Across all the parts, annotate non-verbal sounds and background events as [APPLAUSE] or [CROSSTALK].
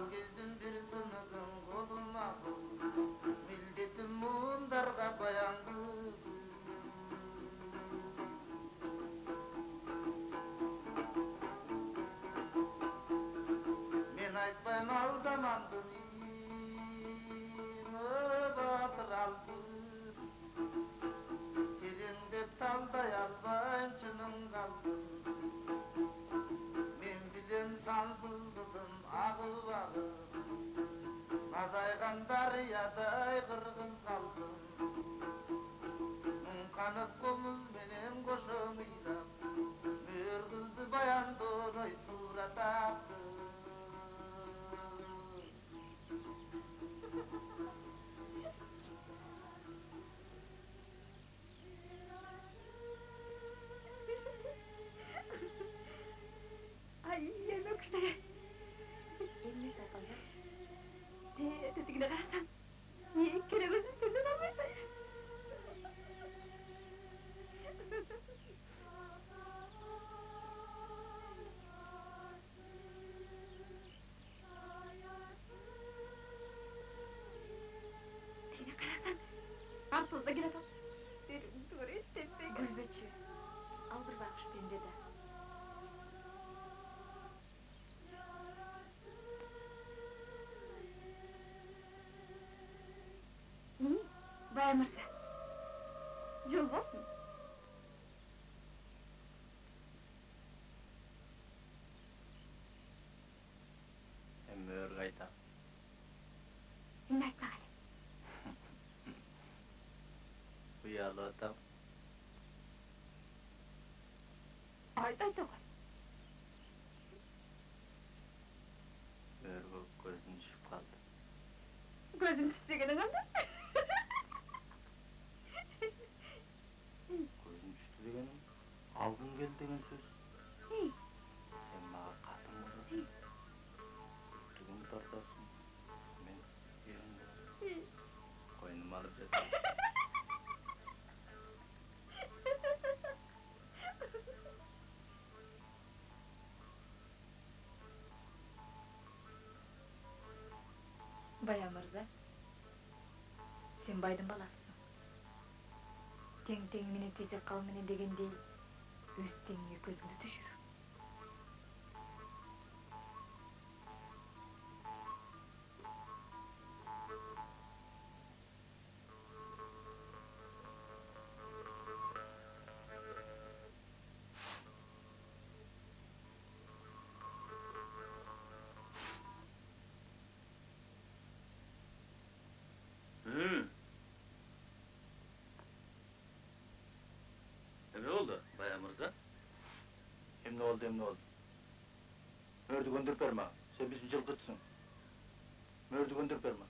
Um, Youngest daryaday kırgın kaldım. Kanıp dayanırsa. Yol olsun. Emmi ör gayta İnmek bari. Uyalı adam Ayda da var. Ör bu gözün düşüp kaldı Gözün çiçeğinin anda. Gözün баян мырза сен байдың баласысың Тең-тең мені тезек мені дегендей өз теңіңе көзіңді түшір. Hem ne oldu? Mördü göndürüp verme. Sen bizim cılgıtsın. Mördü göndürüp verme.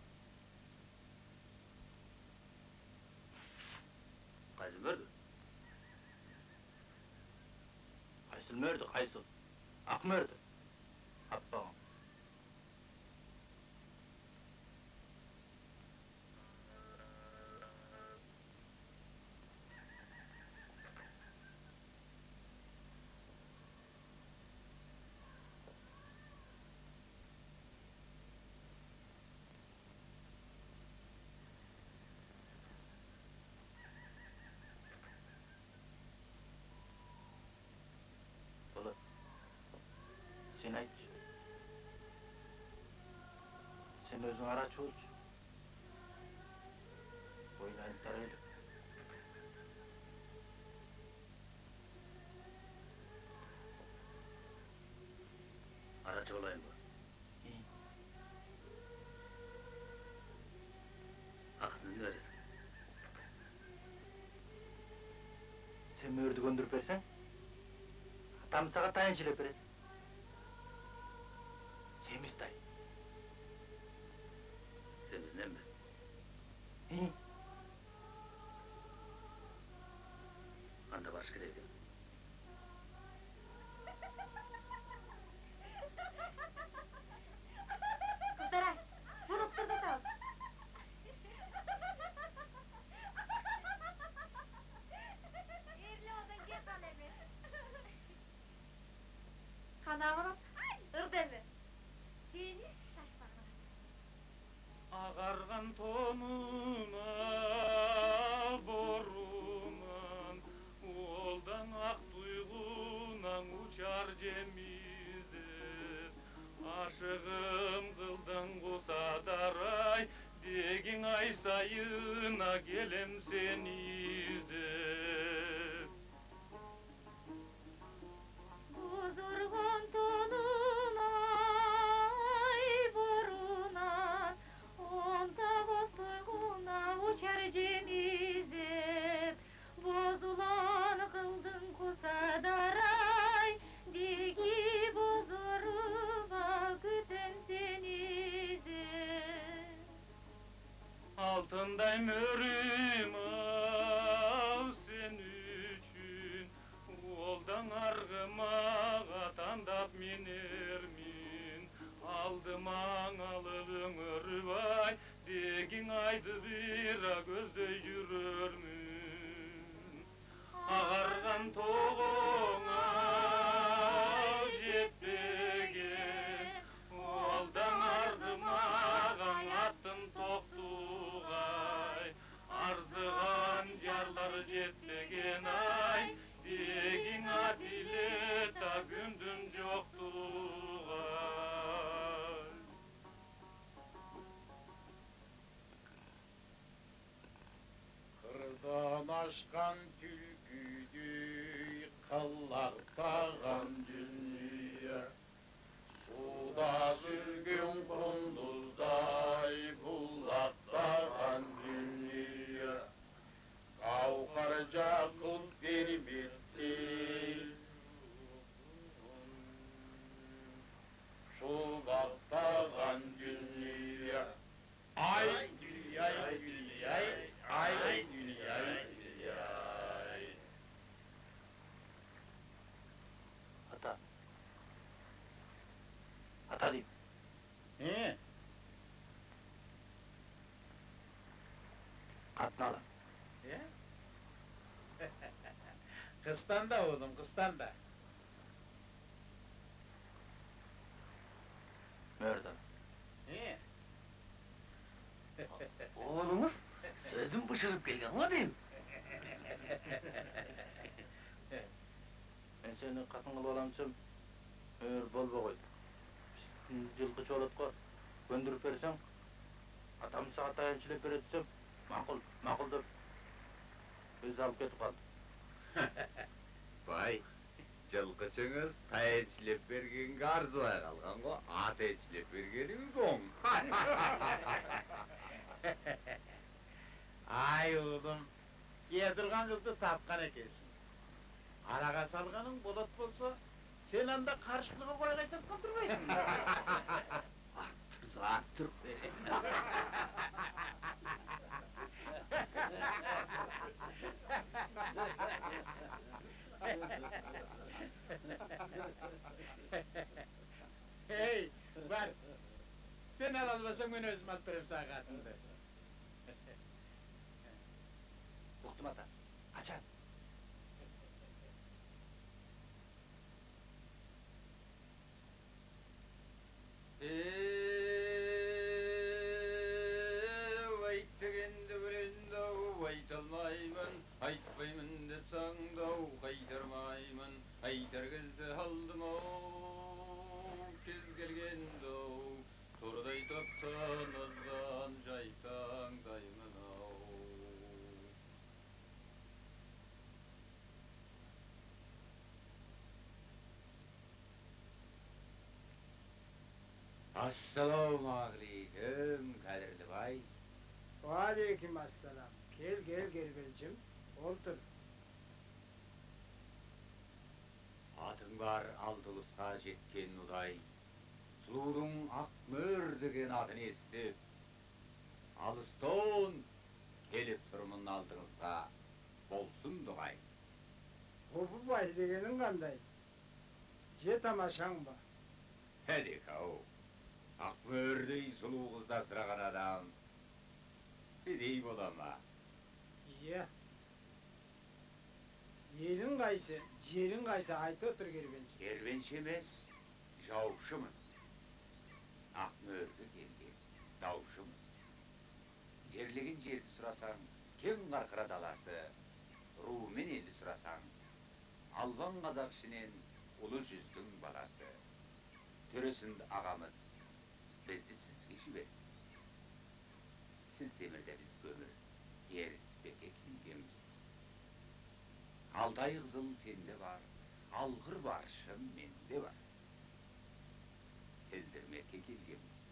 Kaysı mördü? Kaysıl mördü, kaysıl. Ak mördü. Özün araç ol. Oynayın taraylı. Araç olayım bu. İyi. Aklını verirsin. Sen mühürdü göndürüp versen? Tam sağa tayançıyla verir. алтындай мөрүм ау сен үшін қолдан арғы тандап таңдап мен ермін алдым аң алып бай дегің айды бұйра کستان دا او دم کستان دا сөзім бұшырып келген ғой деймін мен сені қатын қылып аламын десем өмір болба ғой жылқышы болады ғой көндіріп берсең атамды саған таянышы деп береді десем мақұл мақұл деп өзі алып кетип қалды бай жылқы үшіңіз берген бергенге арзуар алған ғой ат еншілеп бергенің оң ай ұлым кетірған қызды тапқан екенсің араға салғаның болат болса сен анда қаршылығы қой қайтып қалдырмайсың арттыр арттыр Hey var Sen al almasan ben özüm vereyim sana katında Bıktım ata, açar. Ayttıgende kaytarmayman, aytargızdı haldım o, kez gelgendau, torday taptan azdan jaytan dayman au. Assalamu aleyküm kadirli bay. Aleyküm asselam. Gel gel Gerbilcim. Otur. атың бар алдылысқа жеткен ұдай сұлудың ақ мөр деген атын естіп Алыстон келіп тұрмын алдыңызға болсын дұғай опыбай дегенің қандай же тамашаң ба кәдек ау ақ мөрдей сұлу қызды адам кедей бола ма иә yeah. Yerin kaysı, jerin kaysı ayta otur Gerbilcim. Кербенші емес, жаушымын. Ақмөрді келген, даушымын. Жерлеген жерді сұрасаң, кең қарқыра даласы, руымен елді сұрасаң, албан қазақ ішінен ұлы жүздің баласы. Төресінді ағамыз бізді сізге жіберді. Сіз демірде Алтай қызыл сенде бар, алғыр баршым менде бар. Тілдірмекке келгенбіз.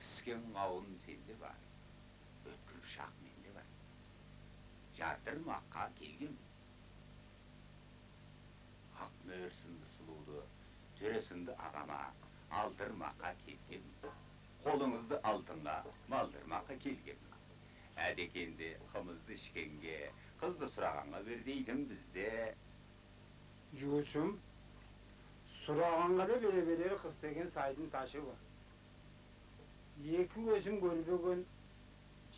Піскен қауын сенде бар, өткір шақ менде бар. Жардырмаққа келгенбіз. Ақмөр сынды сұлуды, төре сынды ағама алдырмаққа келгенбіз. Kolunuzdu altınla maldırmakka kelgemiz. Ädekende kımızdı işkenge, kızdı suraganга bir deydim bizde. Juğuşum, surağanға да бере-бере қыз деген сайдың ташы бар. Екі көзім көрбеген,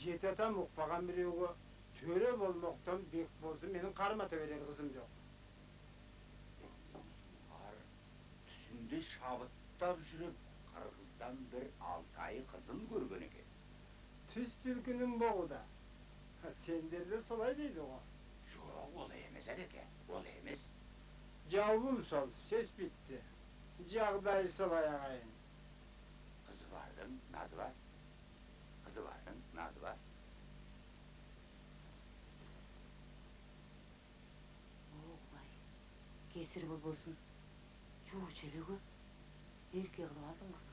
жеті атам ұқпаған біреуге төре болмақтан бек болсын менің қармата берер қызым жоқ. Ar түсінде шабыттап жүріп, Қырғыздан bir Алтай қызыл көрген екен. Түс түлкінің боғы Ha, senlerde salaydı o. Şu olayımız dedik olayımız. Yavrum sal, ses bitti. Cağdayı salayağayın. Kızı vardım, naz var. Kızı vardım, naz var. Oh kesir bulbulsun. Çoğu çeliği, ilk yağlamadın kızı.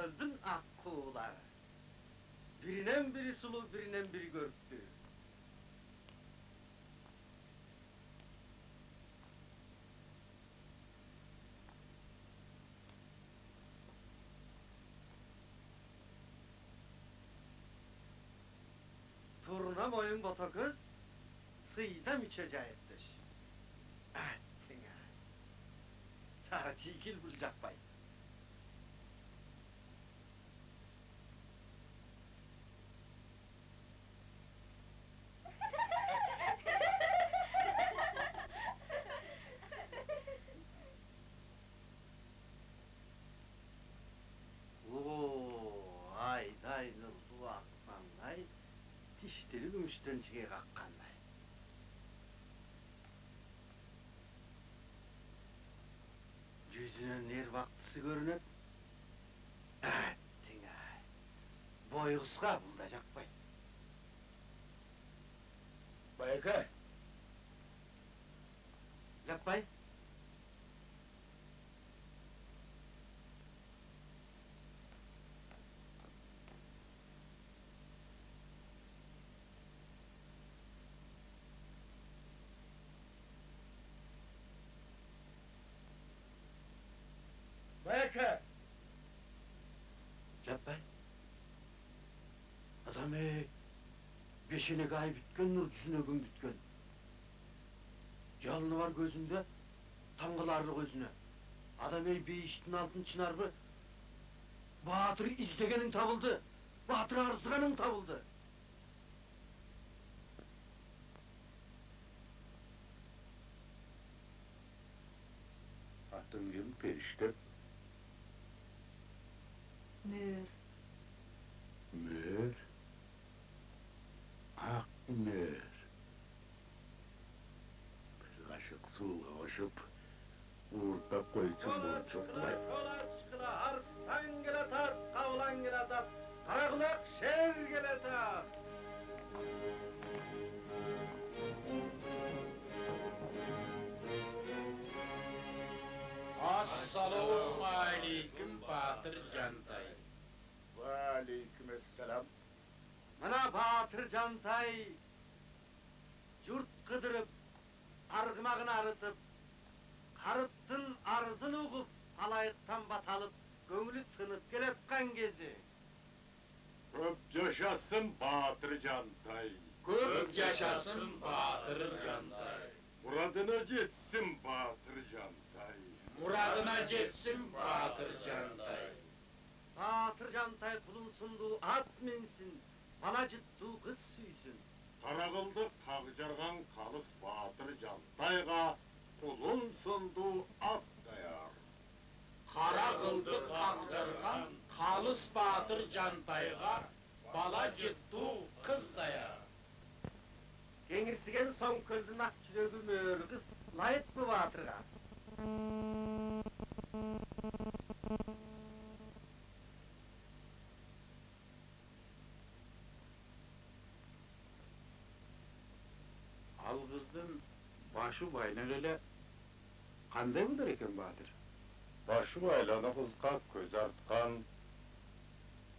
Son kıldın akkular. Birinen biri sulu, birinen biri görüktü. Turna boyun bota kız, sıydam içecektir. Ettin ha. Sarı çiğkil bulacak bay. біріншіге қаққандай жүзінен ербақтысы көрінеді әттең ай бойы қысқа бұл да жақпайды байеке жақпай Beşine gay bitken nur yüzüne gün bitken. Yalını var gözünde, tamgılarlı gözüne. Adam ey bir iştin altın çınar mı? Bahatır izlegenin tabıldı. Bahatır arzıganın tabıldı. Atın Yola bu çok çıkıla, yola çıkıla, arslan gele tar. Şaglak şer geleta. Assalamu aleyküm Batır Cantay. Ve aleykümselam. Mana Batır Cantay yurt kıdırıp, argımağını arıtıp, karıttın arzını uğup, alayıktan batalıp, gömülü tınıp gelip kan gezi. Köp yaşasın Batır Cantay. Köp yaşasın Batır Cantay. Muradına yetsin Batır Cantay. Muradına yetsin Batır Cantay. Batır Cantay kulun sunduğu at minsin, bana ciddu kız süysün. Karagıldı kağcargan kalыс Batır Cantayga kulun sundu at. Kara kıldı kaldırgan Kalıs Batır Cantay'a bala ciddu kız daya. Kengirsigen son közün ak çürögü mör kız, layık mı Batır'a? Al kızdım başı baylan öyle kanday mıdır eken Batır? Başı aylanı kızga köz artkan,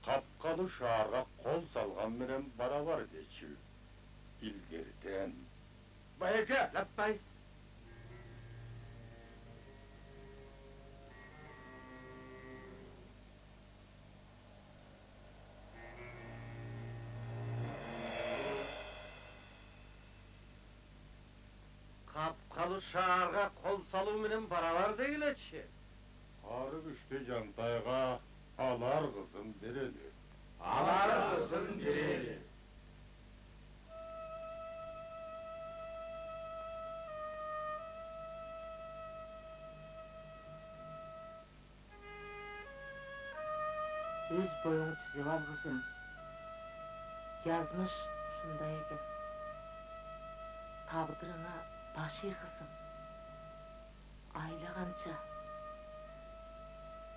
kapkalı şaharga kol salgan menen barabar geçi. İlgeriden. Bayeke, lappay. Kapkalı şaharga kol salı menen baravar değil etçi. Ары күшке жантайға алар қызын берелі. Алар қызын берелі. Өз бойыңы түзелам қызым. Жазмыш шындай екен. Табыдырыңа баши қызым. Айла.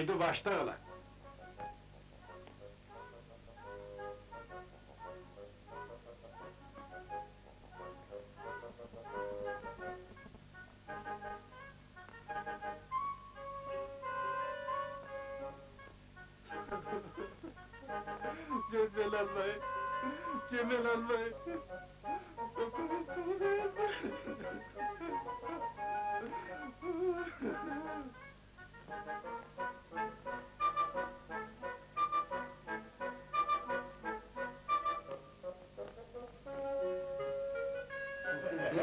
e do Vastana. mãe, Albay, Cemal mãe. Ha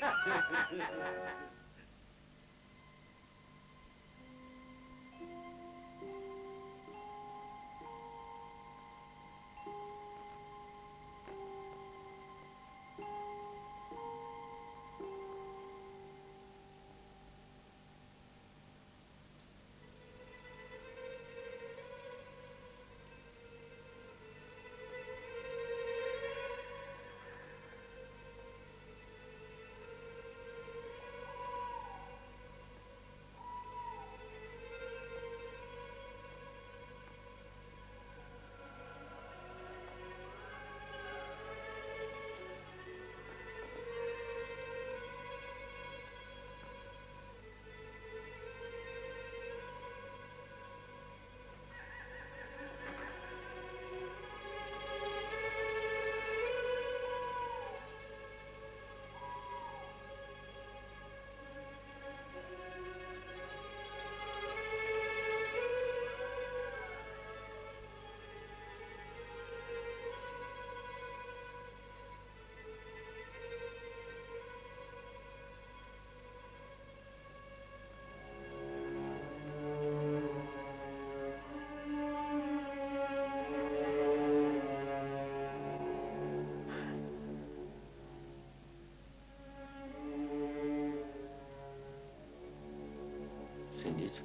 ha ha ha!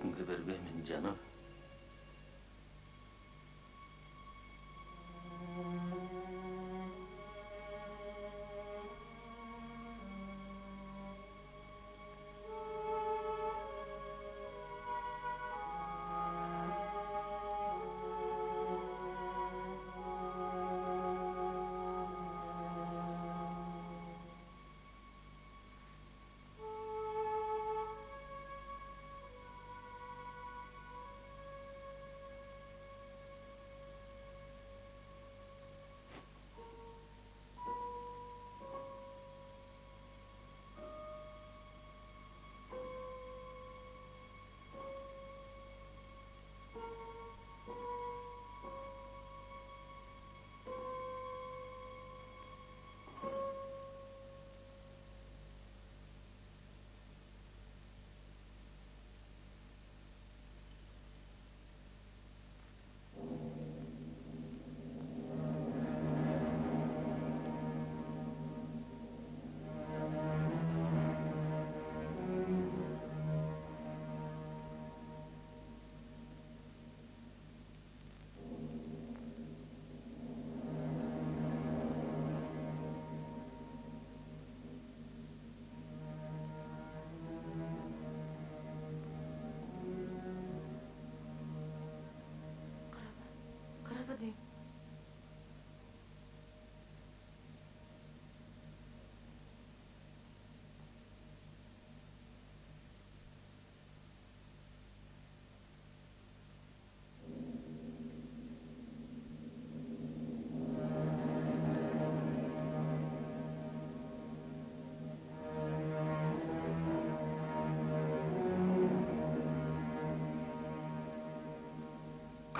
ممكن كبر به من جنب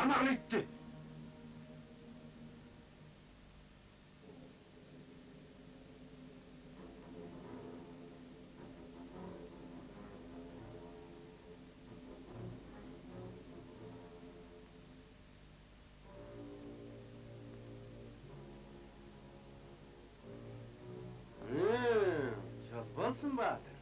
Kanaklı itti. Hı, Çalbalsın Bahadır.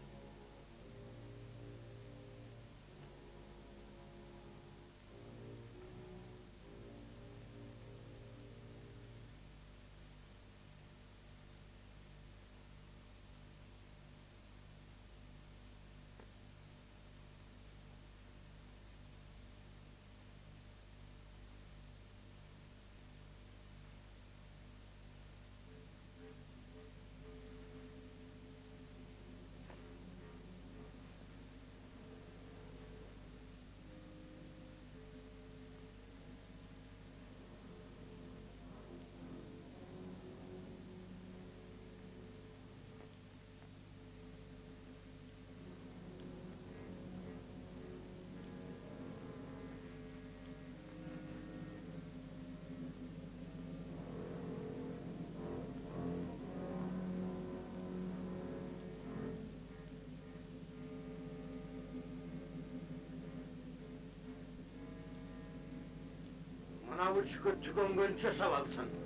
Havuç küçük gün savalsın.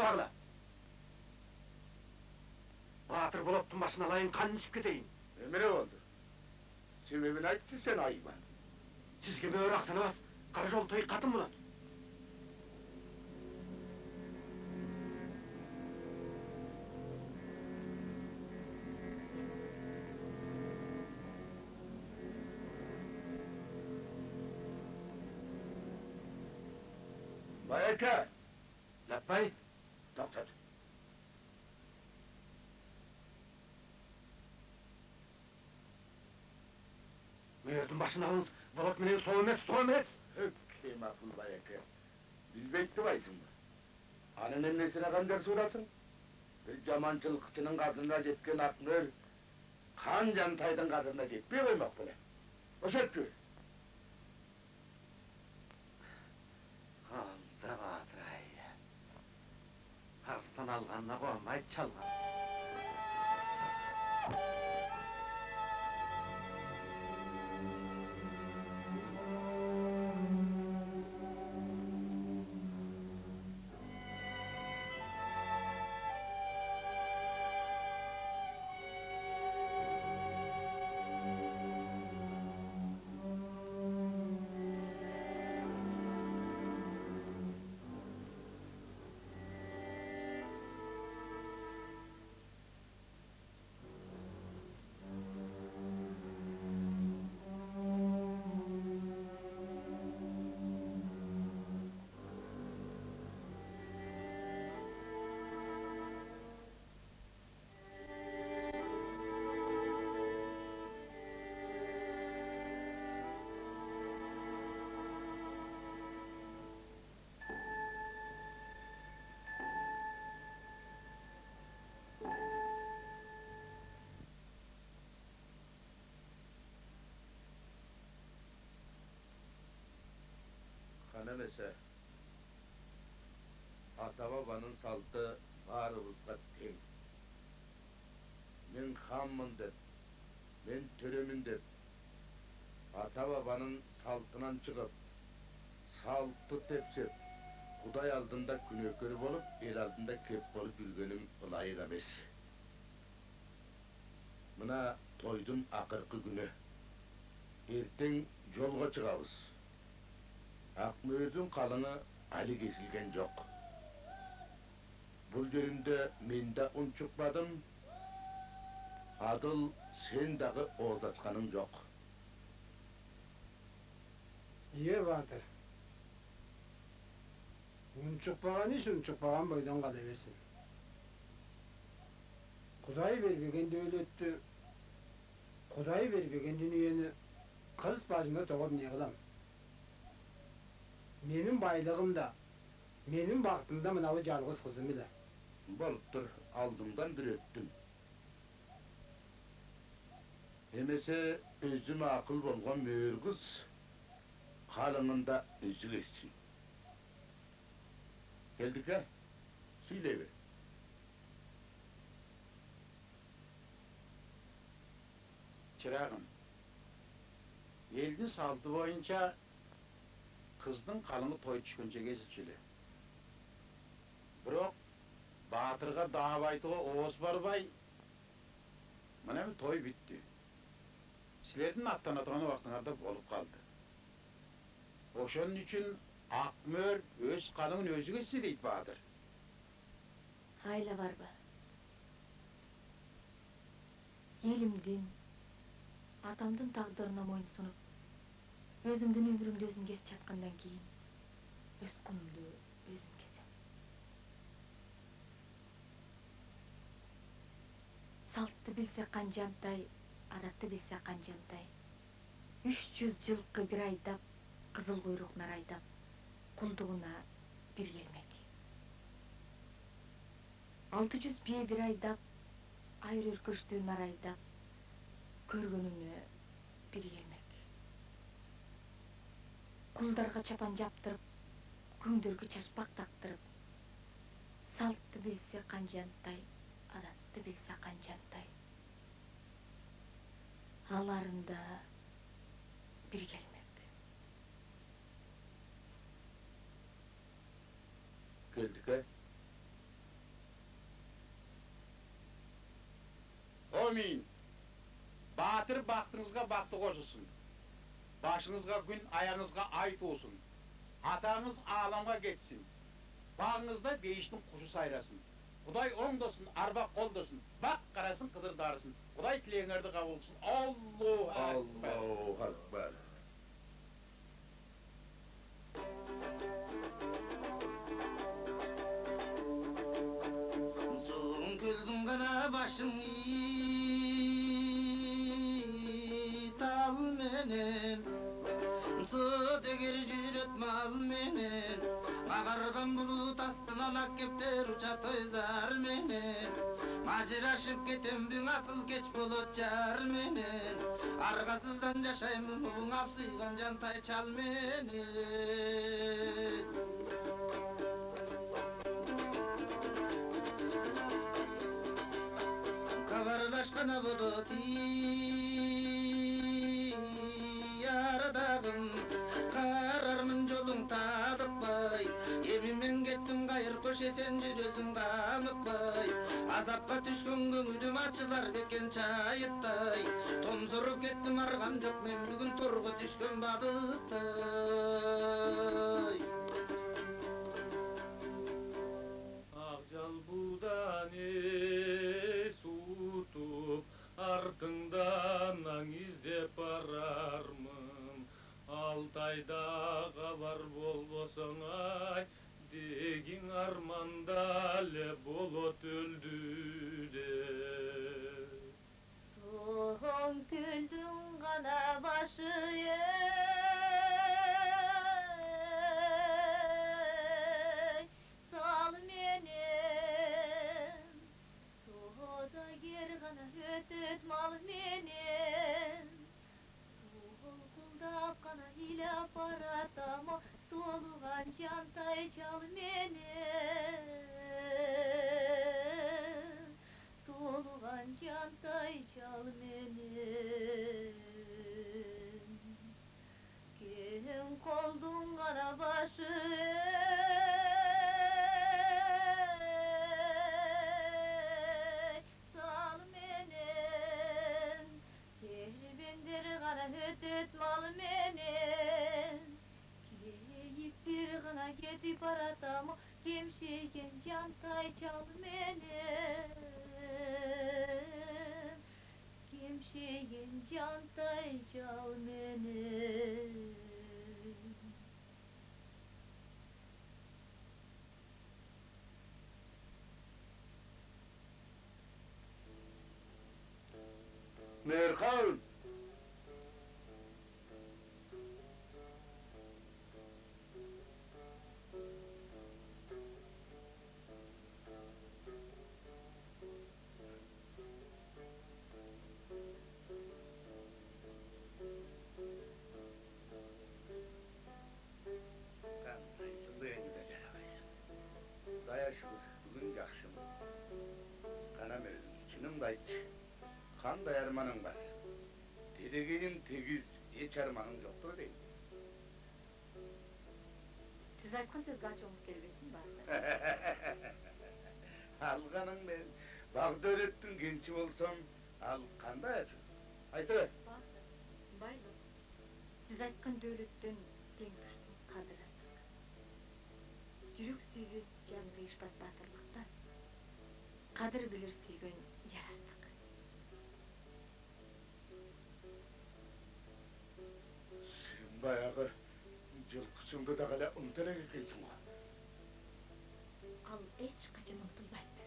хабарла. батыр болып алайын қанын ішіп кетейін Өмірі болды себебін айтты сен айыман. сізге бөрі ақсанбас қара жол тый қатым болады Müyürdün başını alınız. Bulat menen soğum et, soğum et. Ökke makul bayaka. Bilbekti baysın mı? Anın emnesine kancar surasın? Bir jamançılıkçının kadına jetken akmır, kan jantaydın kadına jetpey koymak bile. Oşetpey. Alda Batıray. Hastan alğanına koymay çalgan. ...месе. Ата бабаның салты барыбызға тең мен ханмын деп мен төремін деп ата бабаның салтынан шығып салтты тепсеп құдай алдында күнәкөр болып ел алдында кеп болып жүргенім лайық емес мына тойдың ақырғы күні ертең жолға шығамыз ақмөрдің қалыны әлі кесілген жоқ бұл жерінде мен де ұн адыл сен дағы оғыз жоқ е батыр Ұншықпаған еш Ұншықпаған бойдан қала берсін құдай бәрбегенді өл өтті. құдай бермеген дүниені қыз бажыңа тоғып не менің байлығым да менің бақытым да мынау жалғыз қызым еді болып тұр алдыңдан бір өттім немесе өзің ақыл болған мөр қыз қалыңында үзі кетсін келдік ә сөйлей бер елді салты бойынша қыздың қалыңы той түскенше кезілшілі бірақ батырға дап айтуға ооз барбай міне той бітті. Сілердің аттанатыған уақытыңарда болып қалды. Ошон үшін ақмөр өз қаныңын өзі кетсе дейт баатыр айла барба елімдің атамдың тағдырына сунуп өзүмдүн өмүрүмдү өзүм кесип жаткандан кийин өз кунумду өзүм кесем. Салтты билсе канжантай адатты билсе канжантай үч жүз жылкы бир айдап кызыл куйрук нар айдап кулдугуна бир келмек. Алты жүз бие бир айдап айыр өркөчтүү нар айдап көргөнүнө ударгачапан жаптырып күңдөргө чачпак тактырып салтты билсе канжантай адатты билсе канжантай. Аларында бир келмек. Келдик э? омин баатыр бактыңызга бакты кошулсун Başınızga gün, ayağınızga ay tuğsun. Atanız ağlamga geçsin. Bağınızda beyiştin kuşu sayrasın. Kuday on dosun, arba kol dosun. Bak karasın, kıdır darısın. Kuday tileğinlerde kabul olsun. Allahu Ekber. Allahu Ekber. Soğun güldüm kana başım tal Olsa degir jüretmez meni Ağargan bulut astına nak kepter uçatı izar meni Maciraşıp ketem bin asıl geç bulut çar meni Argasızdan yaşayım bun apsıygan jantay çal meni Kavarlaşkana bulut iyi. арадағым қарармын жолың талықпай емімен кеттім қайыр көшесен жүресің қамықпай азапқа түшкен көңілім ачылар бекен шайыттай томсырып кеттім арғам жоқ мен бүгін торға түшкен балықтай ақжал бұдан шығарманың бар дедегенін тегіз еч арманың жоқ тұр дейді сіз айтқан сөз гачоңыз келбесін ба алғаның мен бағдәулеттің кенші болсам ал қандай ажы айта бер бай сіз айтқан дәулеттен тең тұрсын қадір Жүрік сүйгіз жан қиышпас батырлықтан қадыр білір сүйгін жарасты баяғы жылқышыңды да қала ұмытар екенсің ғой. Ал эч качан унутулбайт.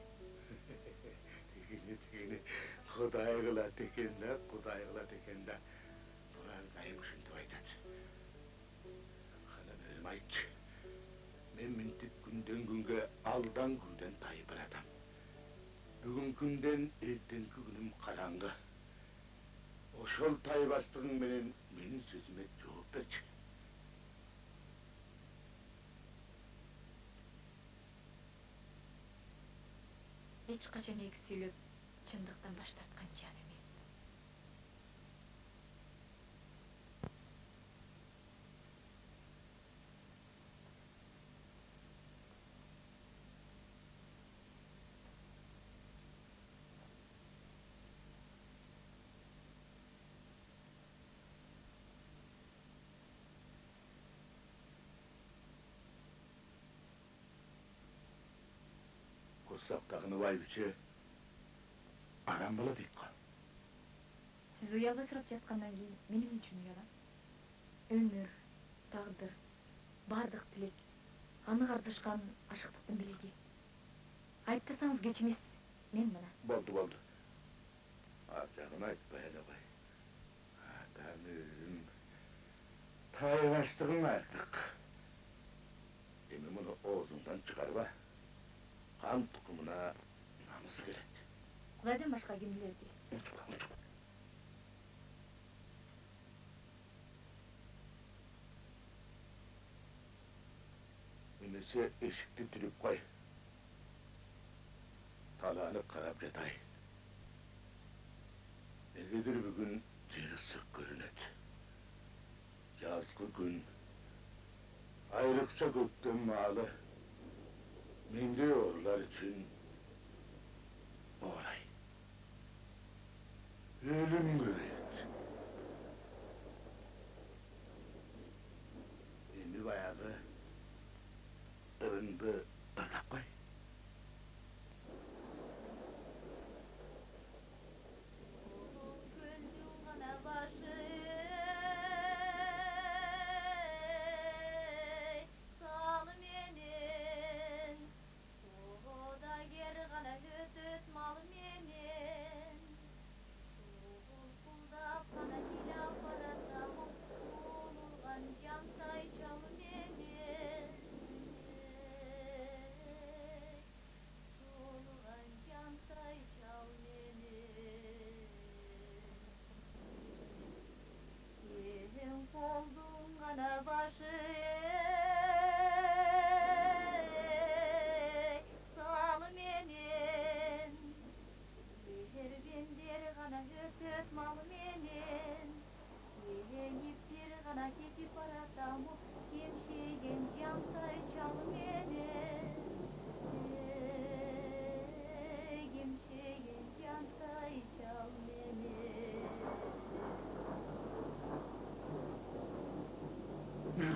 Тегені, тегені, Құдай қылат екен да, Құдай қылат екен да. Дайым шынтып айтады. Қана білім айтшы. Мен мінтіп күнден күнге алдан күнден тайып баратам. Бүгін күнден ертеңгі күнім қараңғы. Ошол тайбастығың менен менің сөзіме Эч качан эки сүйлөп чындыктан баш тарткан жан Ивана Ивановичі арам балабекқа. Сіз ұялы сұрап жатқаннан кейін менің үшін ұяла. Өмір, тағдыр, бардық тілек, аны қардышқан ашықтықтың білеге. кеч кечімес, мен мына. Болды, болды. Артағын айтпай, әлабай. Адам өзім тайғаштығың артық. Емі мұны оғызыңдан шығарба. Kan tukumuna namusu gerek. Құдайдан башқа кім біледі? Ünesi eşikte tülüp koy. Talanıp karab yatay. Nedir bugün ceri sık görünet. Yazgı gün. Ayrıkça gökten malı. Ninja yollar için olay. Ölüm güret. Ümü bayağı, ırındı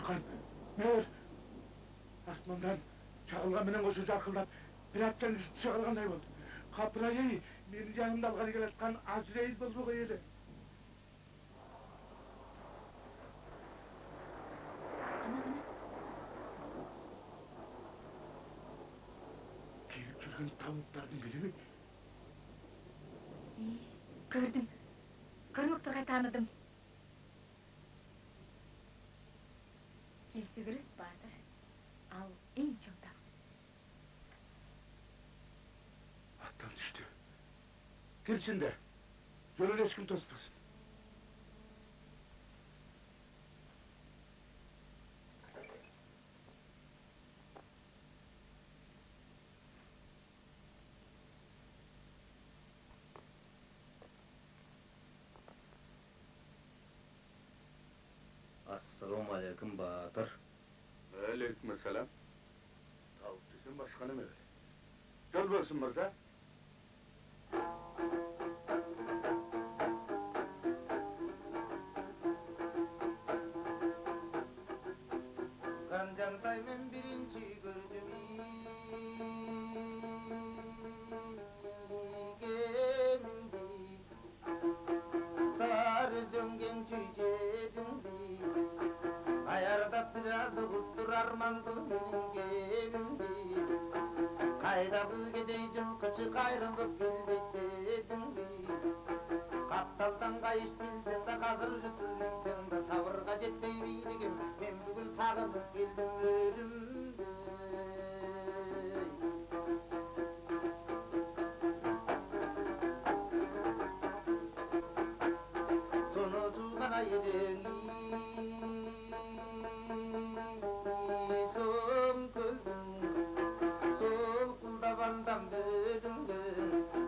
қан. Бір! Ақтымандан шағылға менің осы жақылдап, бір аптан үшті шағылғандай болды. Қапыра ей, менің жағымды алғаны келесіпқан Азрейл бұлбұғы еді. тамықтардың білімі? Көрдім. Құрмықтыға таныдым. Girsin de. Yolun eşkin tozmasın. Assalamu aleyküm Bahtır. Aleyküm selam. Tavukçusun başkanım öyle. Gel versin Mirza. daimim birinci gördüm. Gemdi Sarı zöngem cücedimdi Ayarda biraz uğuttur armandı benim gemdi Kayda kız ayrılıp bildik dedimdi Kaptaldan kayış dilden de kazır jütülmekten de sabırga jetmey beyligim Yarım ilmörümdü Sonu zuğana yedin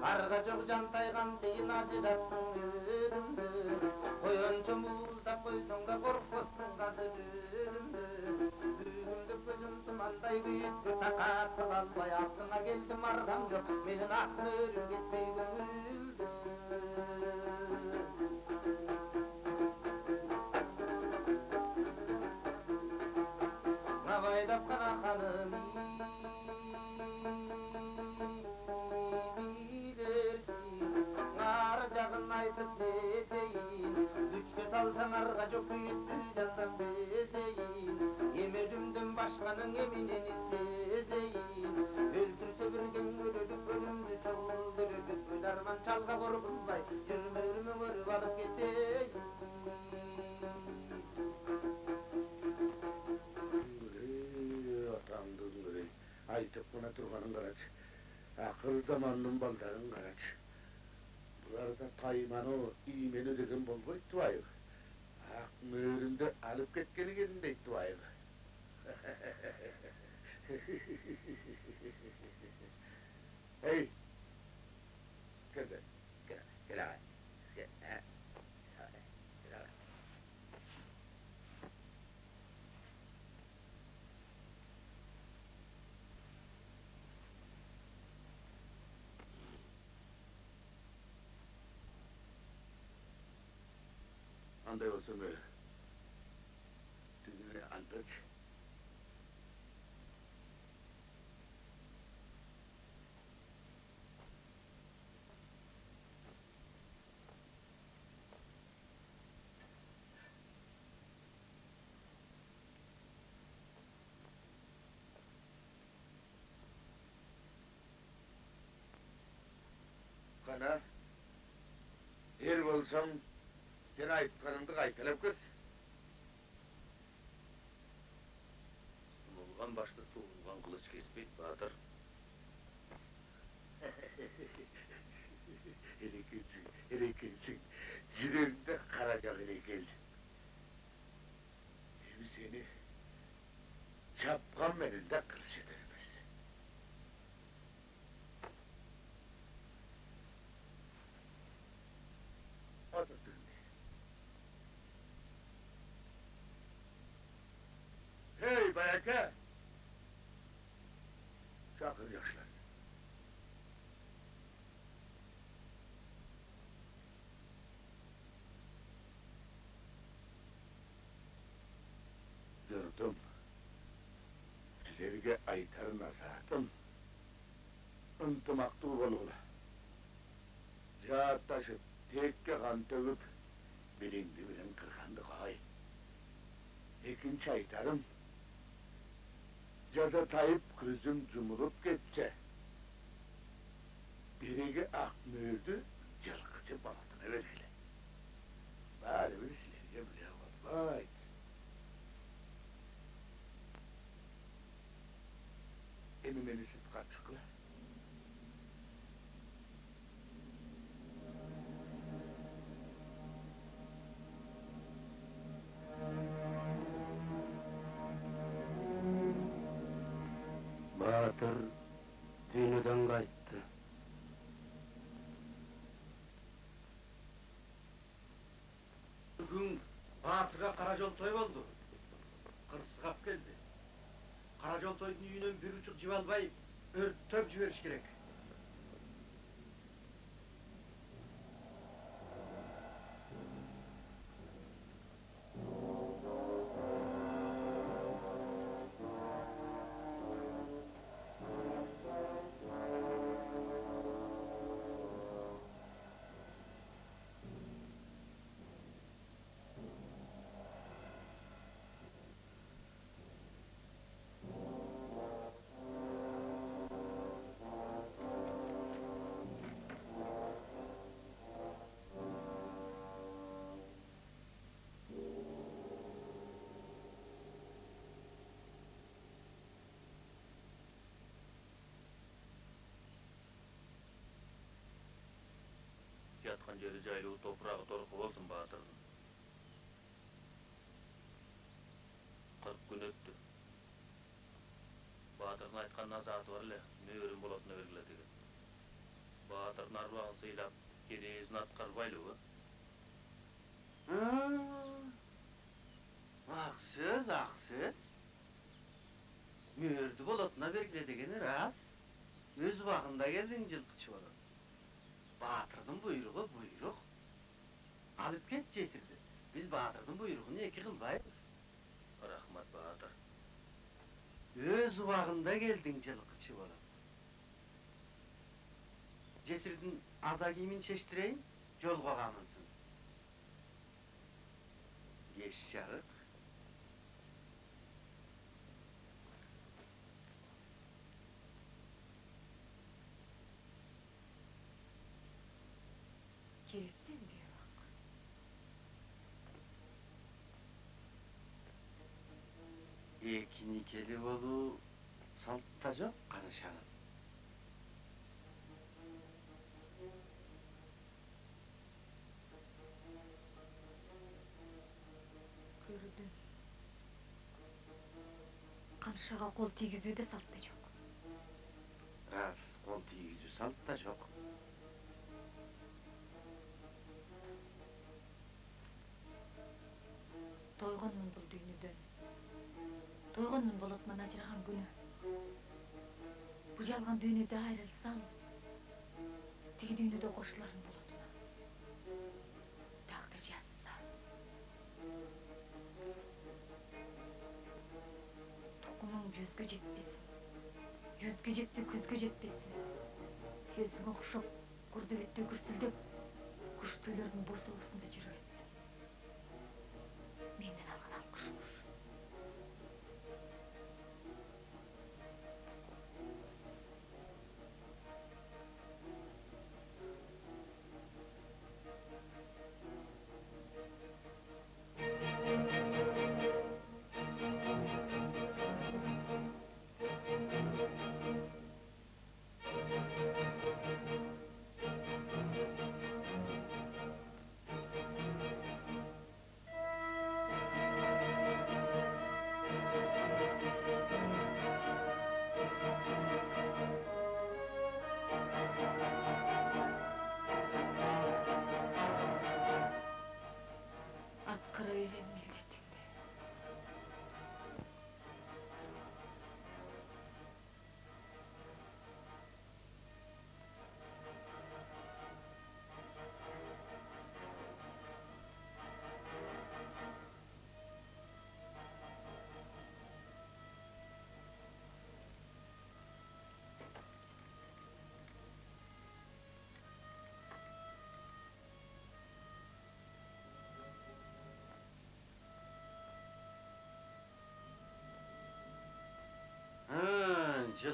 Arga çok jantaygan tiyin acıdattın ödümdü Koyun çomuz da koysun da korkmasın da Saybi Takat salat bayattına geldim ardamcı Benim aklım ölüm gitmey gömüldü Navaylap kana hanım aytıp deseyin Züçke saltan arga çok büyüttü candan deseyin Emedümdüm başkanın emin çalga vurup bay Yürüme yürüme vurup alıp gittik Atamdın gülü Aytıp buna durganın karaç Akıl zamanının baldanın karaç Bularda kaymanı, iğmeni degen bolgo ittuayıq Ak möründe alıp ketkeni gelinde ittuayıq [LAUGHS] Hey! andaiosumi tizini antaç Kana, yer bulsam sen ayıtkanımdı kaytalap kız. Olgan başta soğulgan kılıç kesmeyip Bahadır. [LAUGHS] hele gelsin, hele gelsin. Yüreğimde karacak hele gelsin. Şimdi seni çapkan menildik. كنت مخطوبة الأولى жат ташып текке қан төгіп белеңді белең қырғанды қалай екінші айтарым жазатайып көзім жұмылып кетсе береге ақ мөрді Доктор дүйнөдөн кайтты. бүгін батырға кара жол той болду. алып келди. Кара жол тойдун үйүнөн бир учук жибалбай өрттөп жибериш керек. назаты бар эле мөөрүм болотуна бергиле деген баатырдын арбагын сыйлап кедейсин аткарбайлыбы ак сөз ак сөз мөөрдү болотуна бергиле дегени рас өз убагында келдің жылкычы болот баатырдын бұйрығы буйрук алып кет жесирди биз баатырдын буйругун эки öz vaxtında geldin cılıkçı oğlum. Cesirdin aza giyimin çeştireyim, yol koğamınsın. Geç yarık. Kiripsiz bir bak. Ekin ikeli olur. көрдүм каншага кол тийгизүү да салтта жок. Рас кол тийгизүү салт да жок. Тойгонмун бул дүйнөдөн тойгонмун болот мына ажыраган күнү. Бу жалган дүйнөдө айрылсам, тиги дүйнөдө кошуларым болот ма? Тагдыр жазса. Токумуң жүзгө жетпесин. Жүзгө жетсе көзгө жетпесин. Өзүңө окшоп, курду бетте күрсүлдөп, куш түйлөрдүн босоосунда жүрө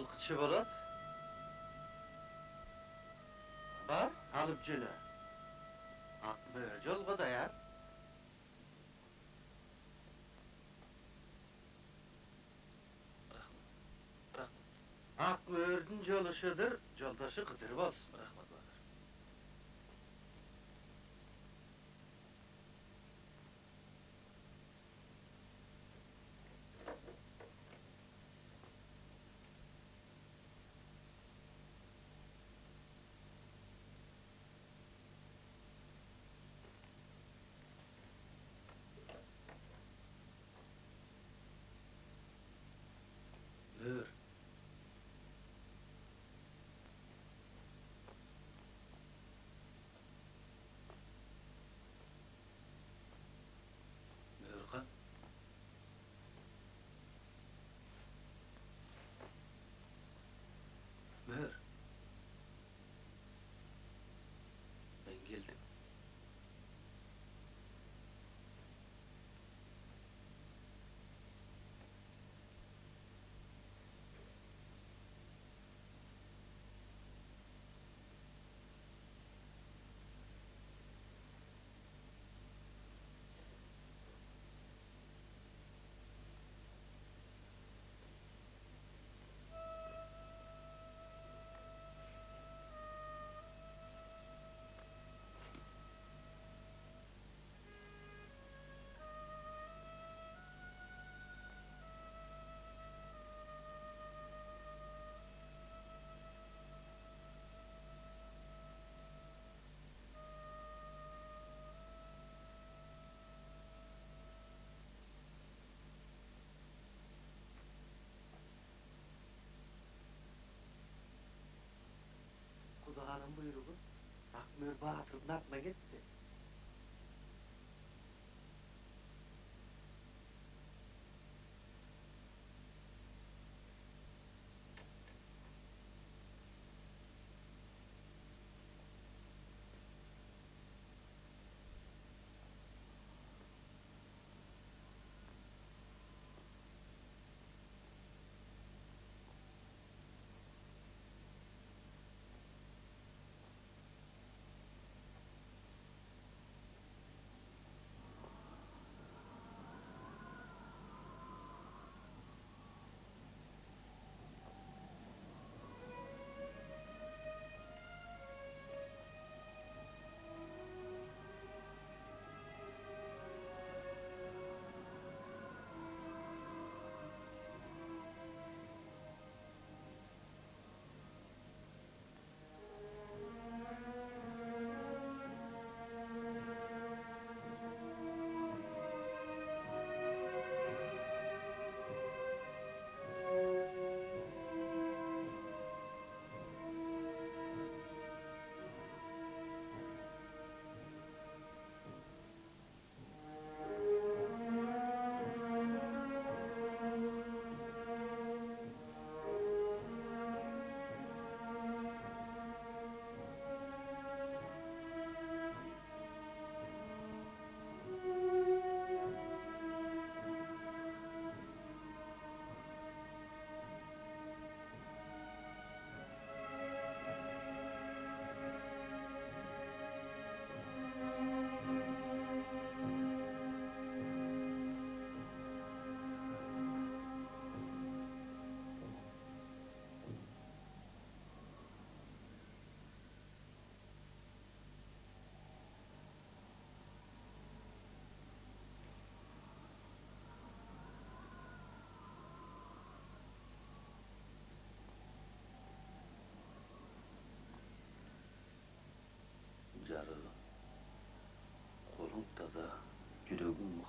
жылқычы болады. Бар, алып жүлі. Ақ бөрі жолға даяр. Ақ бөрдің жолышыдыр, жолдашы қыдыр болсын. Bob from Nutmeg. 这个。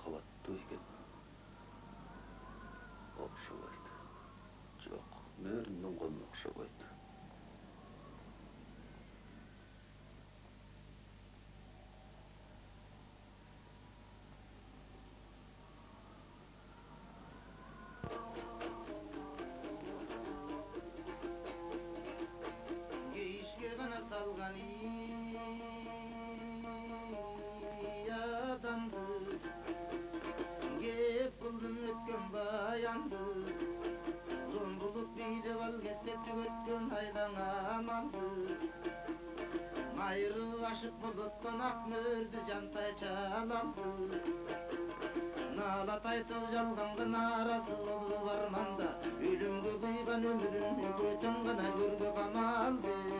айры ашып болоттон ак мөрдү жантай чаналды наалат айтып жалганга нааразы болуп арманда. Өлүмгө кыйган өмүрүн эөөтөн гана көргө камалды.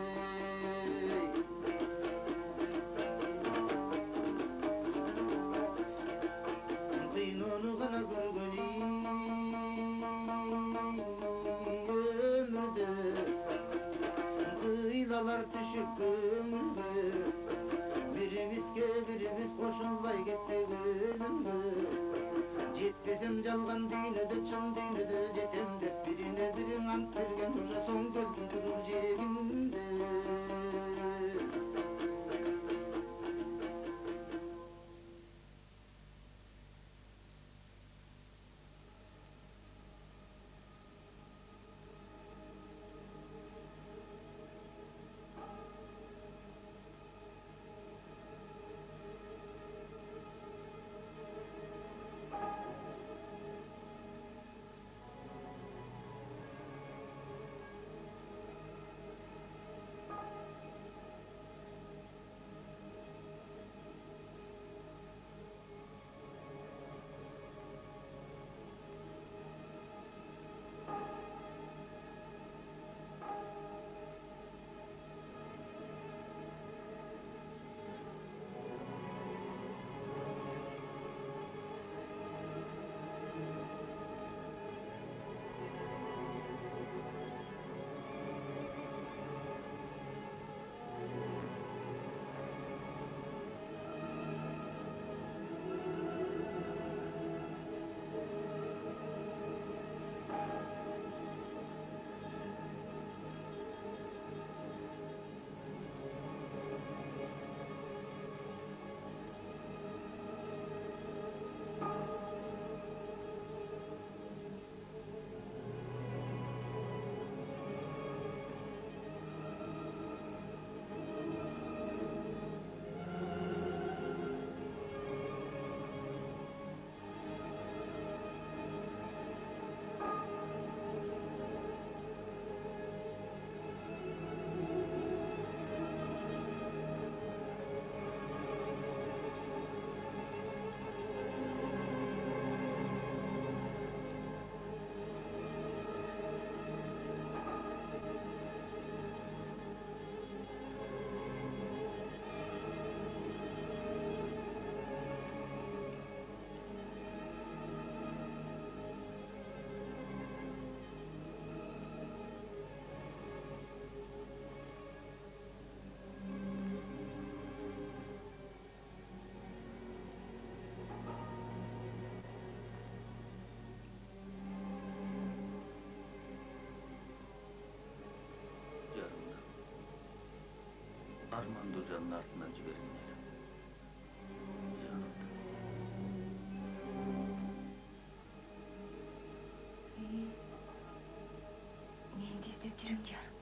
Armando canın altından ciberinleri. Niye dizdirtirim canım?